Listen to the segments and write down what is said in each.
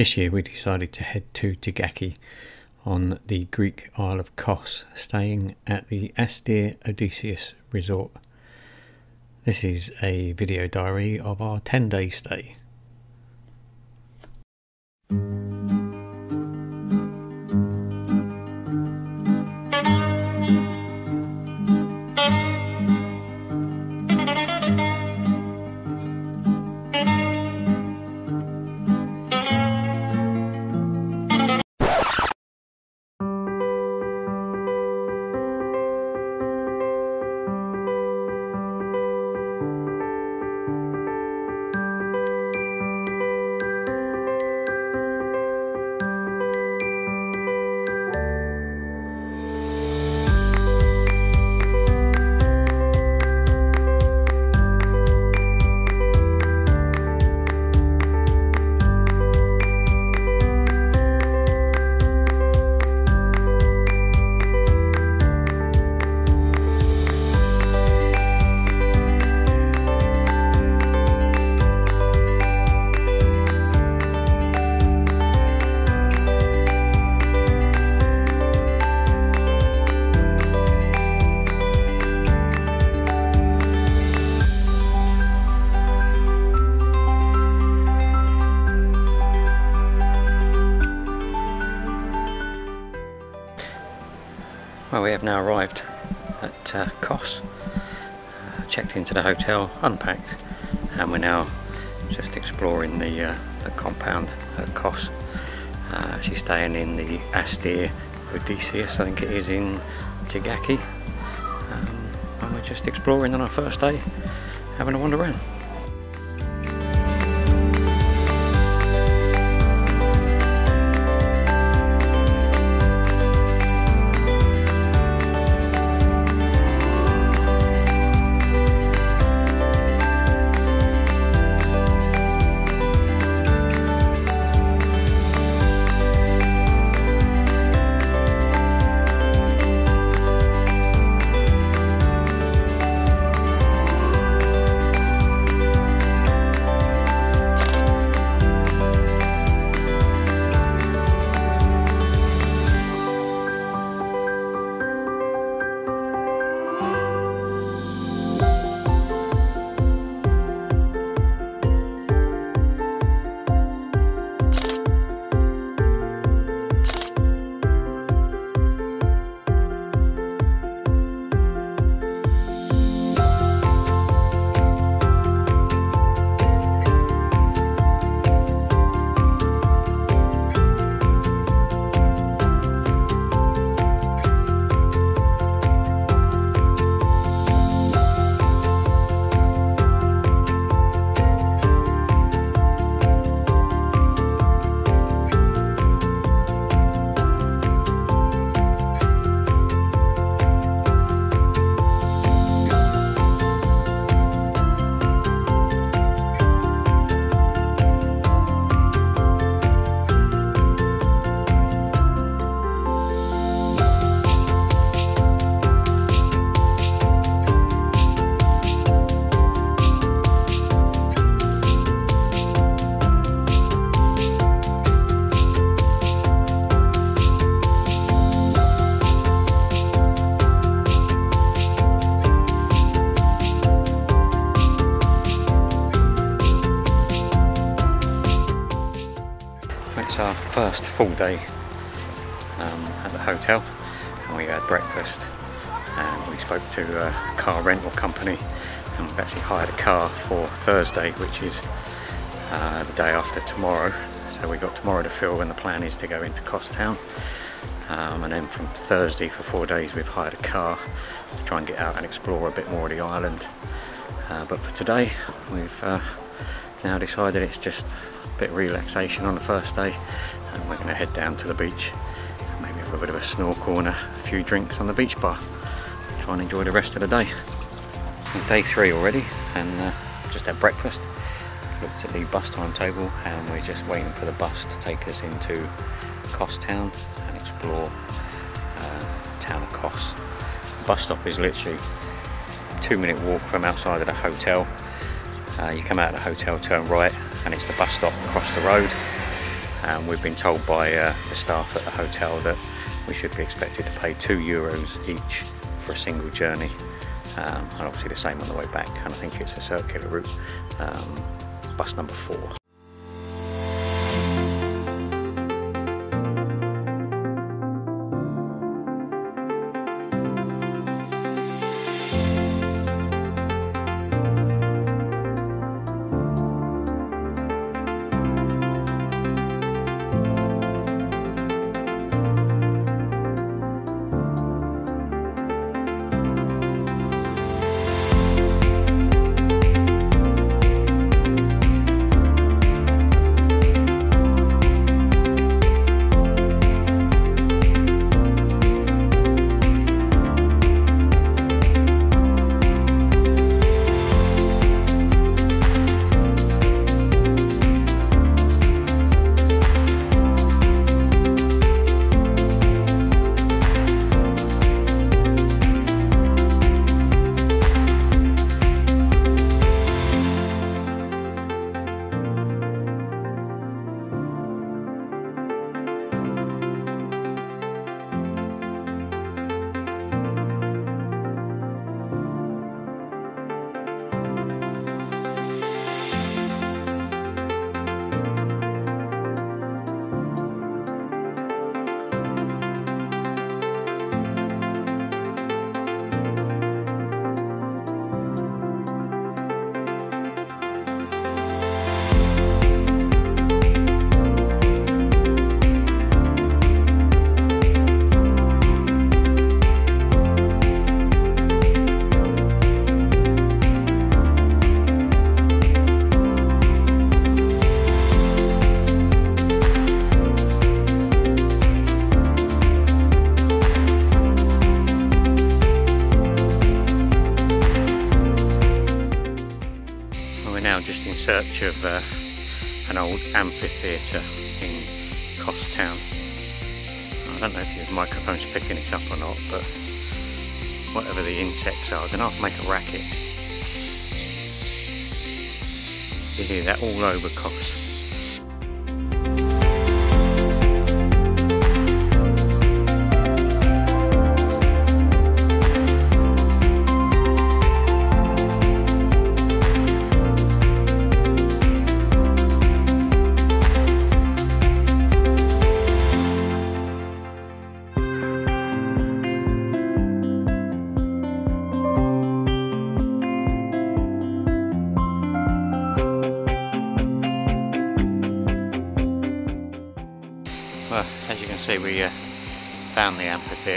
This year we decided to head to Tigaki on the Greek Isle of Kos, staying at the Astir Odysseus Resort. This is a video diary of our 10 day stay. Now arrived at uh, Kos, uh, checked into the hotel, unpacked, and we're now just exploring the, uh, the compound at Kos. Uh, she's staying in the Astir Odysseus, I think it is in Tigaki. Um, and we're just exploring on our first day, having a wander around. Day um, at the hotel and we had breakfast and we spoke to a car rental company and we've actually hired a car for Thursday which is uh, the day after tomorrow. So we got tomorrow to fill and the plan is to go into Town, um, and then from Thursday for four days we've hired a car to try and get out and explore a bit more of the island. Uh, but for today we've uh, now decided it's just a bit of relaxation on the first day and we're going to head down to the beach maybe have a bit of a snorkel and a few drinks on the beach bar. Try and enjoy the rest of the day. Day three already and uh, just had breakfast. Looked at the bus timetable and we're just waiting for the bus to take us into Kos town and explore uh, the town of Kos the bus stop is literally two minute walk from outside of the hotel. Uh, you come out of the hotel, turn right, and it's the bus stop across the road. And we've been told by uh, the staff at the hotel that we should be expected to pay two euros each for a single journey um, and obviously the same on the way back and I think it's a circular route um, bus number four amphitheatre in Town. I don't know if your microphone's picking it up or not, but whatever the insects are, they're not make a racket. You hear that all over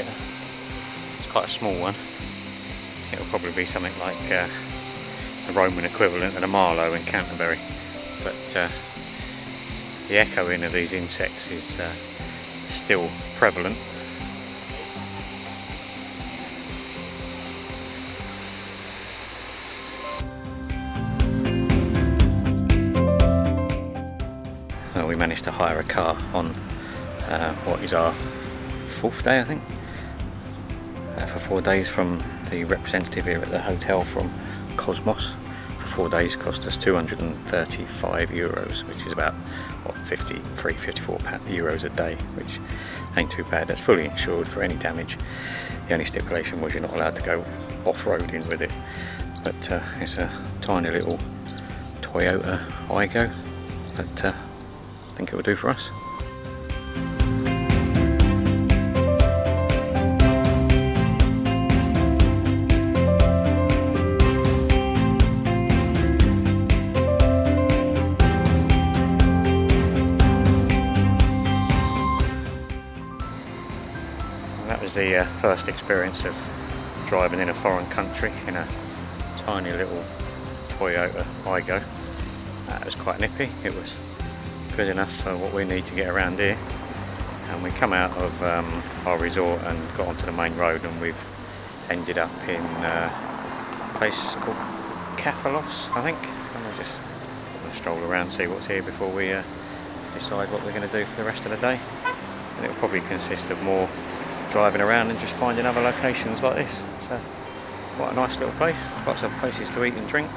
It's quite a small one. It'll probably be something like uh, the Roman equivalent of a Marlowe in Canterbury. But uh, the echoing of these insects is uh, still prevalent. Well, we managed to hire a car on uh, what is our fourth day I think uh, for four days from the representative here at the hotel from Kosmos. For four days cost us 235 euros which is about what 53 54 euros a day which ain't too bad. That's fully insured for any damage. The only stipulation was you're not allowed to go off-roading with it. But uh, it's a tiny little Toyota Aygo, but uh, I think it will do for us first experience of driving in a foreign country in a tiny little Toyota Aygo. That was quite nippy. It was good enough for what we need to get around here. And we come out of um, our resort and got onto the main road and we've ended up in uh, a place called Kefalos, I think. And we're just stroll around, see what's here before we uh, decide what we're going to do for the rest of the day. And it'll probably consist of more driving around and just finding other locations like this. So quite a nice little place, lots of places to eat and drink.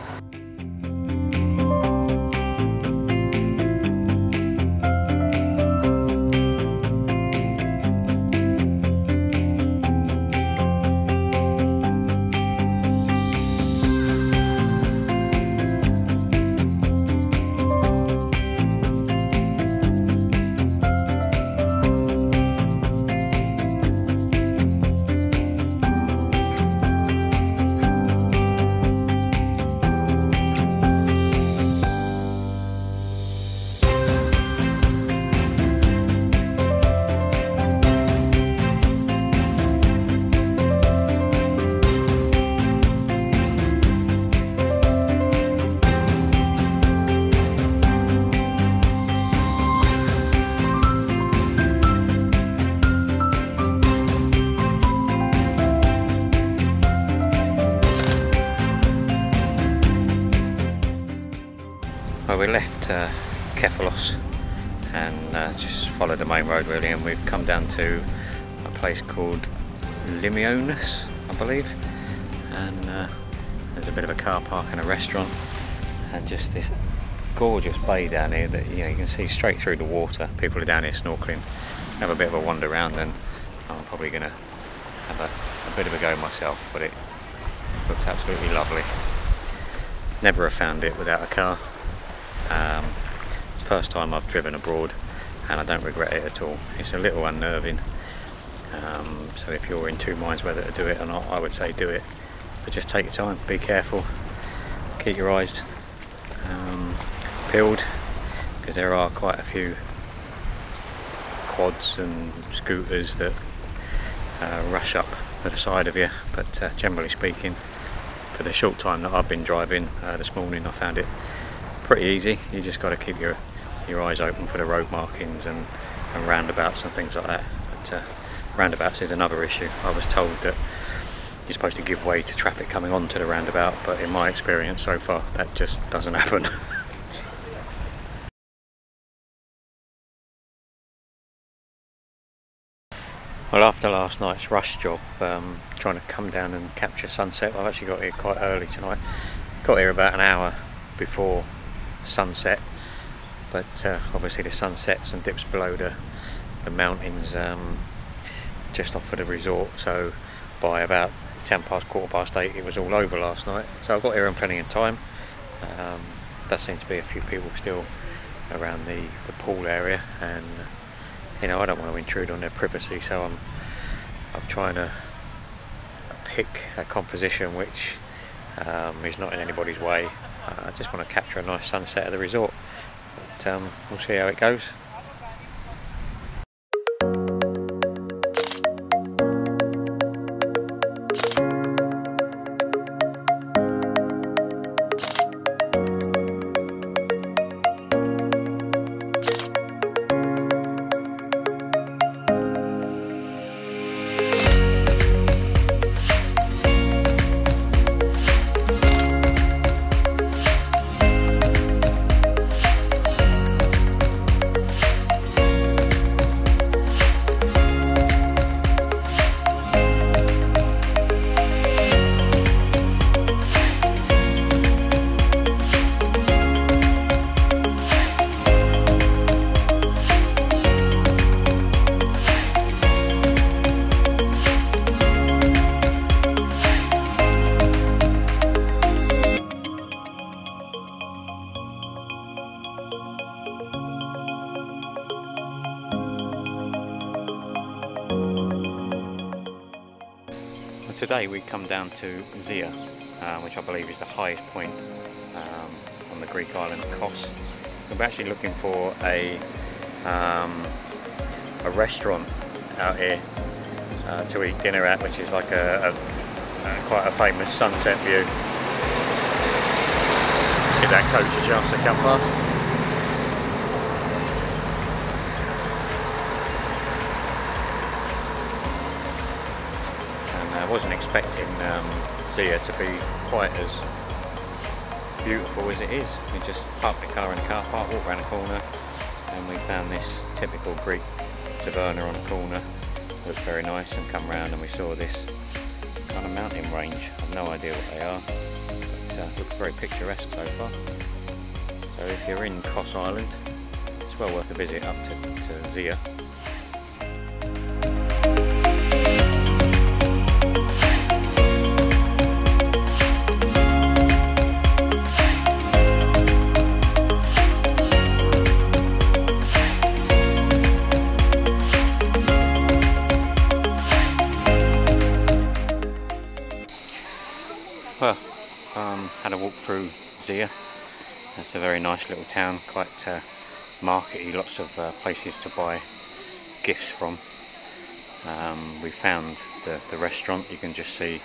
Really and we've come down to a place called Limnionas I believe. And uh, there's a bit of a car park and a restaurant and just this gorgeous bay down here that you know you can see straight through the water. People are down here snorkeling. Have a bit of a wander around and I'm probably gonna have a, a bit of a go myself but it looks absolutely lovely. Never have found it without a car. Um, it's the first time I've driven abroad and I don't regret it at all. It's a little unnerving. Um, so if you're in two minds whether to do it or not I would say do it. But just take your time be careful keep your eyes um, peeled because there are quite a few quads and scooters that uh, rush up at the side of you. But uh, generally speaking for the short time that I've been driving uh, this morning I found it pretty easy. You just got to keep your your eyes open for the road markings and, and roundabouts and things like that. But uh, roundabouts is another issue. I was told that you're supposed to give way to traffic coming onto the roundabout but in my experience so far that just doesn't happen. Well, after last night's rush job, um, trying to come down and capture sunset, I've actually got here quite early tonight. Got here about an hour before sunset, but uh, obviously the sun sets and dips below the, the mountains um, just off of the resort, so by about 10 past, quarter past 8 it was all over last night. So I got here in plenty of time. Um, there seem to be a few people still around the, the pool area and you know I don't want to intrude on their privacy so I'm I'm trying to pick a composition which um, is not in anybody's way I just want to capture a nice sunset at the resort but um, we'll see how it goes today we come down to Zia, uh, which I believe is the highest point um, on the Greek island of Kos. We're actually looking for a um, a restaurant out here uh, to eat dinner at, which is like a, a, a quite a famous sunset view. Let's that coach a chance to come past. I wasn't um, to be quite as beautiful as it is. We just parked the car in the car park, walked around the corner and we found this typical Greek taverna on the corner. Looked very nice and come round and we saw this kind of mountain range. I've no idea what they are, but uh, looks very picturesque so far. So if you're in Kos Island, it's well worth a visit up to, to Zia. A walk through Zia. It's a very nice little town, quite uh, markety, lots of uh, places to buy gifts from. Um, we found the, the restaurant, you can just see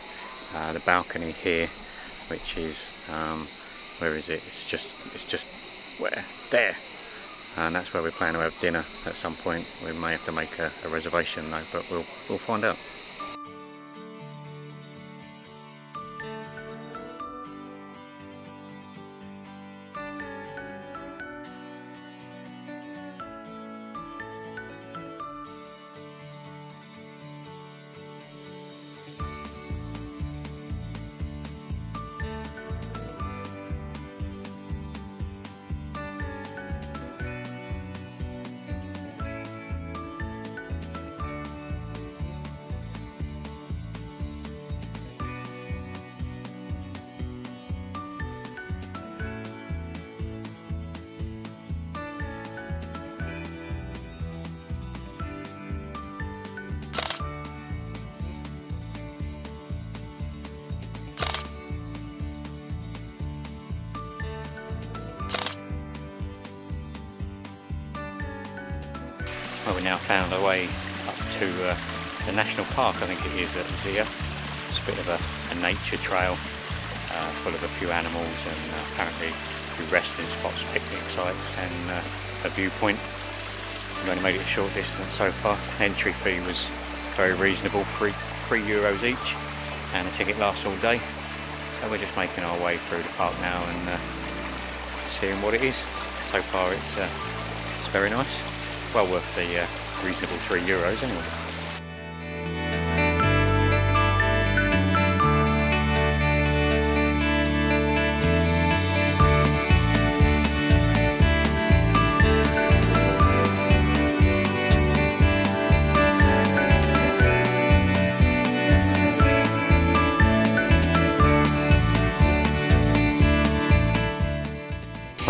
uh, the balcony here, which is, um, where is it? It's just, it's just, where? There! And that's where we plan to have dinner at some point. We may have to make a, a reservation though, but we'll, we'll find out. Now found our way up to uh, the national park, I think it is at Zia. It's a bit of a, a nature trail uh, full of a few animals and uh, apparently a few resting spots, picnic sites and uh, a viewpoint. We've only made it a short distance so far. Entry fee was very reasonable, three, three euros each and the ticket lasts all day. So we're just making our way through the park now and uh, seeing what it is. So far it's, uh, it's very nice. Well worth the reasonable three euros anyway.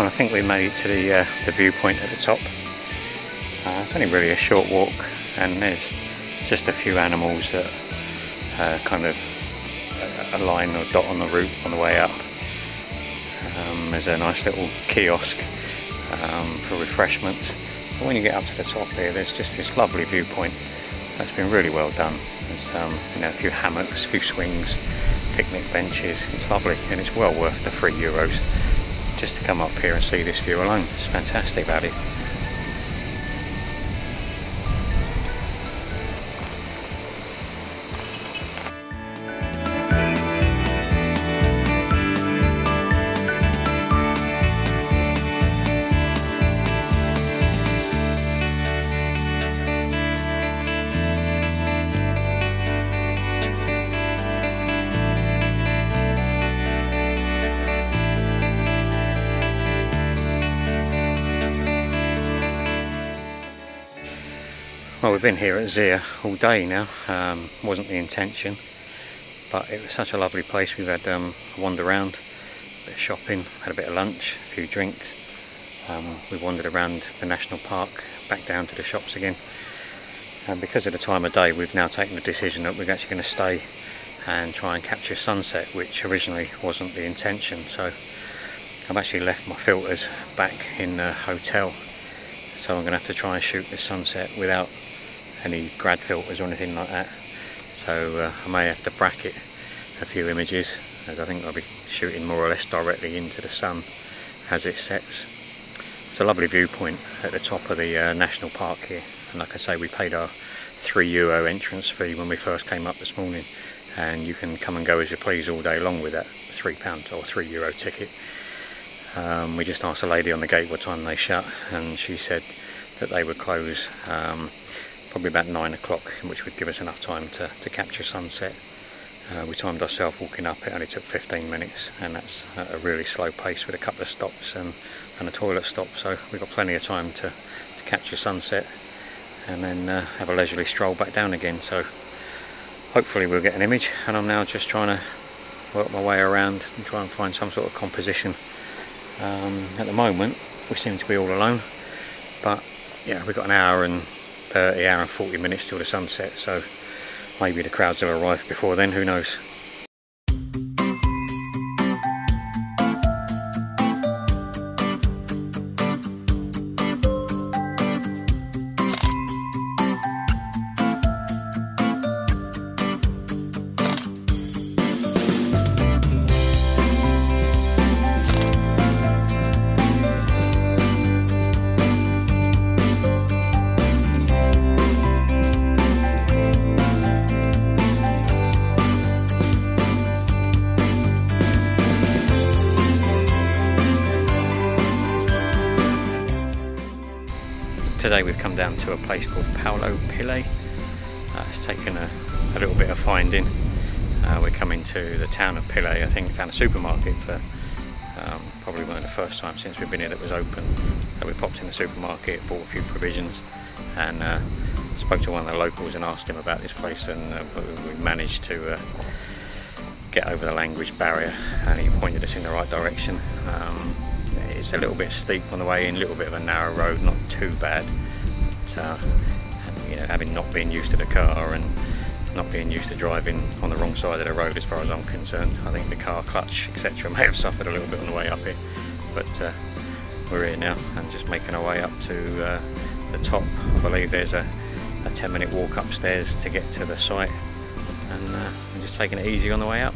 I think we made it to the, uh, the viewpoint at the top. It's only really a short walk and there's just a few animals that uh, kind of a line or dot on the route on the way up. Um, there's a nice little kiosk um, for refreshments. But when you get up to the top here, there's just this lovely viewpoint. That's been really well done. There's um, you know, a few hammocks, a few swings, picnic benches. It's lovely and it's well worth the three euros just to come up here and see this view alone. It's fantastic value. Well, we've been here at Zia all day now. Um, wasn't the intention, but it was such a lovely place. We've had um, a wander around, a bit of shopping, had a bit of lunch, a few drinks. Um, we wandered around the national park, back down to the shops again. And because of the time of day, we've now taken the decision that we're actually going to stay and try and capture a sunset, which originally wasn't the intention. So I've actually left my filters back in the hotel so I'm going to have to try and shoot the sunset without any grad filters or anything like that. So uh, I may have to bracket a few images as I think I'll be shooting more or less directly into the sun as it sets. It's a lovely viewpoint at the top of the uh, national park here and like I say we paid our 3 euro entrance fee when we first came up this morning and you can come and go as you please all day long with that £3 or 3 euro ticket. Um, we just asked a lady on the gate what time they shut and she said that they would close um, probably about nine o'clock, which would give us enough time to, to capture sunset. Uh, we timed ourselves walking up, it only took 15 minutes, and that's a really slow pace with a couple of stops and, and a toilet stop, so we've got plenty of time to, to capture sunset and then uh, have a leisurely stroll back down again. So hopefully we'll get an image, and I'm now just trying to work my way around and try and find some sort of composition. Um, at the moment, we seem to be all alone, but yeah, we've got an hour and Uh, 30 hour and 40 minutes till the sunset so maybe the crowds will arrive before then who knows place called Paleo Pyli. Uh, it's taken a, a, little bit of finding. Uh, we're coming to the town of Pile. I think found a supermarket for um, probably one of the first times since we've been here that was open. So we popped in the supermarket, bought a few provisions and uh, spoke to one of the locals and asked him about this place and uh, we managed to uh, get over the language barrier and he pointed us in the right direction. Um, it's a little bit steep on the way in, a little bit of a narrow road, not too bad. Uh, you know, having not been used to the car and not being used to driving on the wrong side of the road as far as I'm concerned, I think the car clutch, etc. may have suffered a little bit on the way up here. But uh, we're here now and just making our way up to uh, the top. I believe there's a, a 10 minute walk upstairs to get to the site and uh, I'm just taking it easy on the way up.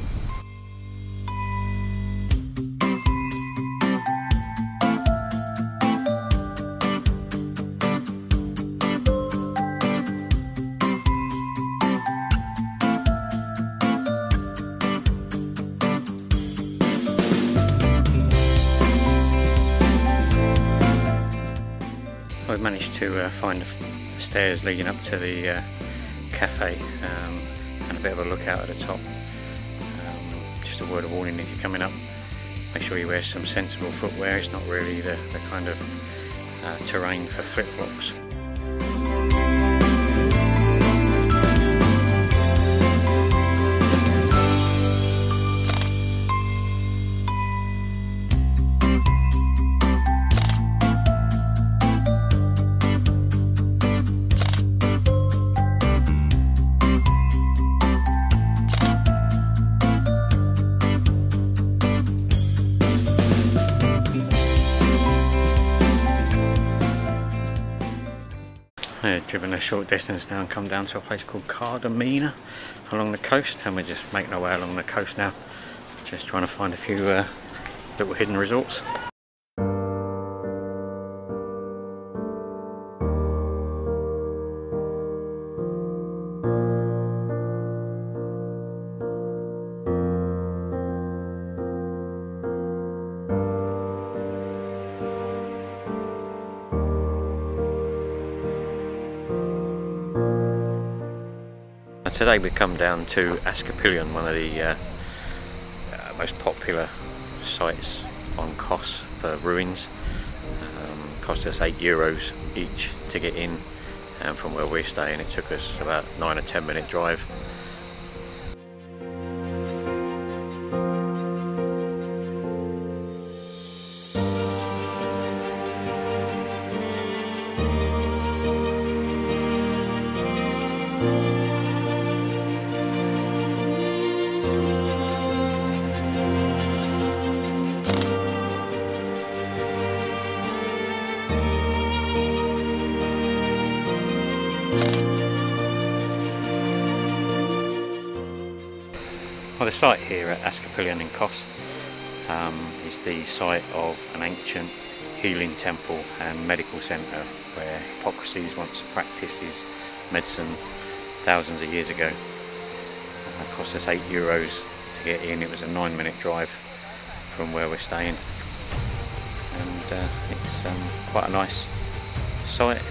Stairs leading up to the uh, cafe um, and a bit of a lookout at the top. Um, just a word of warning if you're coming up, make sure you wear some sensible footwear. It's not really the, the kind of uh, terrain for flip-flops. Short distance now and come down to a place called Kardamaina along the coast and we're just making our way along the coast now just trying to find a few uh, little hidden resorts. Today we come down to Asklepion, one of the uh, uh, most popular sites on Kos for ruins. Um, cost us 8 euros each to get in um, from where we're staying. It took us about 9 or 10 minute drive. Well, the site here at Asklepion in Kos um, is the site of an ancient healing temple and medical centre where Hippocrates once practiced his medicine thousands of years ago. It cost us 8 euros to get in, it was a 9 minute drive from where we're staying and uh, it's um, quite a nice site,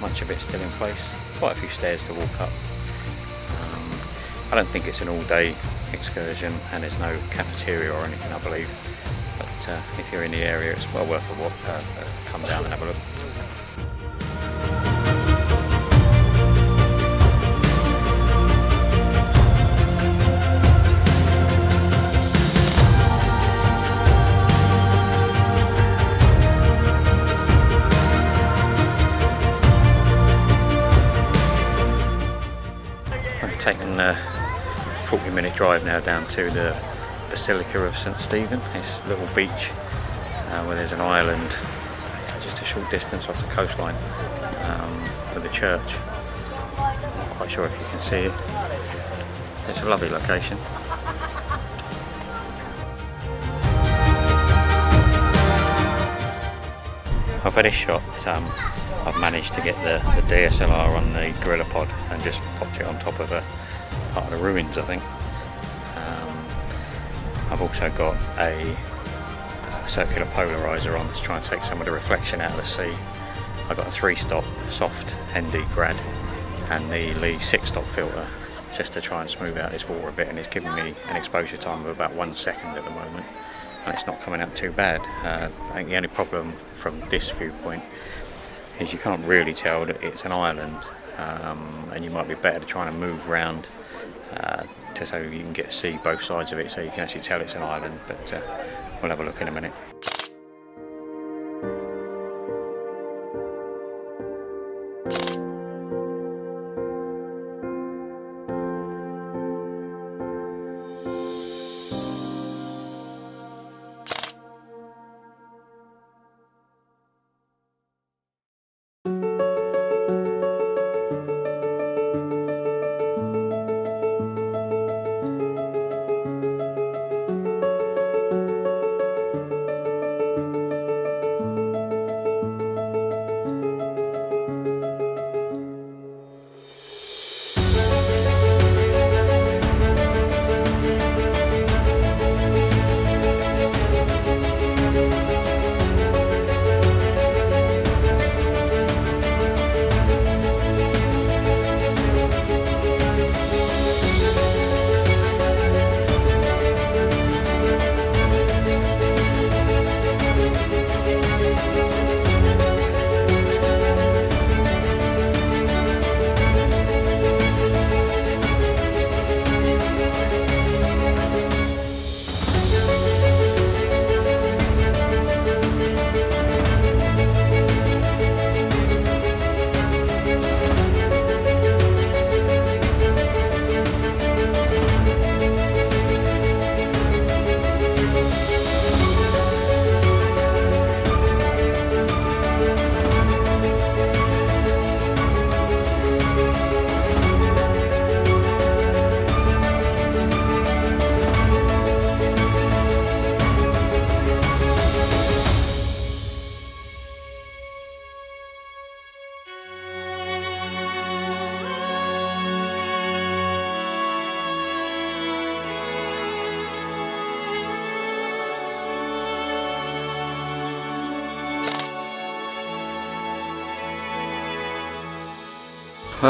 much of it's still in place, quite a few stairs to walk up. Um, I don't think it's an all day excursion and there's no cafeteria or anything I believe but uh, if you're in the area it's well worth a walk, uh, uh, come down and have a look. Taking a 40 minute drive now down to the Basilica of St Stephen, this little beach uh, where there's an island uh, just a short distance off the coastline um, with a church. I'm not quite sure if you can see it. It's a lovely location. I've had a shot, um, I've managed to get the, the DSLR on the Gorilla Pod and just popped it on top of a part of the ruins I think. Um, I've also got a, circular polarizer on to try and take some of the reflection out of the sea. I've got a three stop soft ND grad and the Lee six stop filter just to try and smooth out this water a bit and it's giving me an exposure time of about one second at the moment and it's not coming out too bad. Uh, I think the only problem from this viewpoint is you can't really tell that it's an island um, and you might be better to try and move around uh, so you can get see both sides of it so you can actually tell it's an island but uh, we'll have a look in a minute.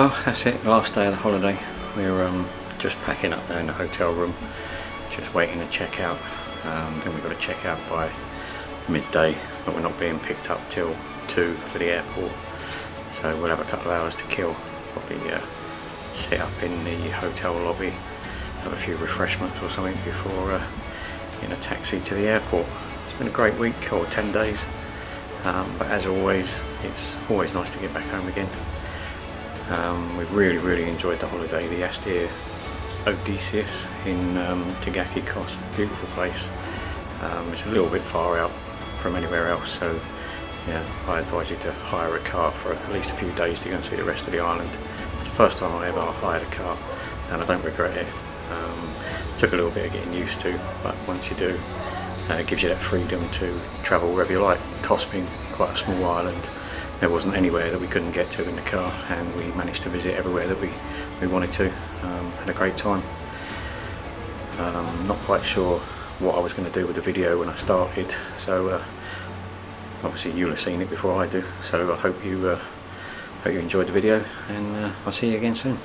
Well, that's it, last day of the holiday. We're um, just packing up there in the hotel room, just waiting to check out. Um, then we've got to check out by midday, but we're not being picked up till 2 for the airport. So we'll have a couple of hours to kill. Probably uh, sit up in the hotel lobby, have a few refreshments or something before uh, in a taxi to the airport. It's been a great week, or 10 days. Um, but as always, it's always nice to get back home again. Um, we've really, really enjoyed the holiday. The Astir Odysseus in um, Tigaki Kos, beautiful place. Um, it's a little bit far out from anywhere else, so yeah, I advise you to hire a car for at least a few days to go and see the rest of the island. It's the first time I ever hired a car, and I don't regret it. Um, took a little bit of getting used to, but once you do, uh, it gives you that freedom to travel wherever you like. Kos being quite a small island, there wasn't anywhere that we couldn't get to in the car and we managed to visit everywhere that we, we wanted to. Um, had a great time. Um, not quite sure what I was going to do with the video when I started so uh, obviously you'll have seen it before I do so I hope you uh, hope you enjoyed the video and uh, I'll see you again soon.